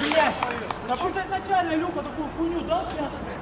Блядь! Да просто изначально Люка такую хуйню дал прятать.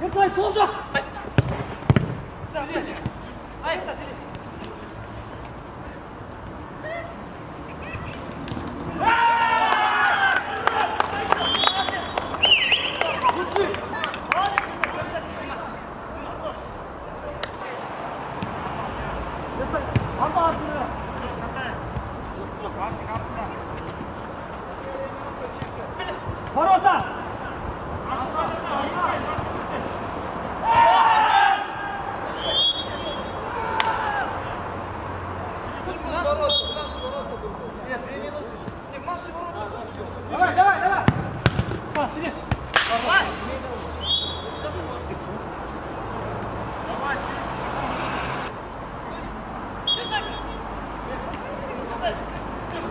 Jetzt gleich, komm doch! 바로 왔다!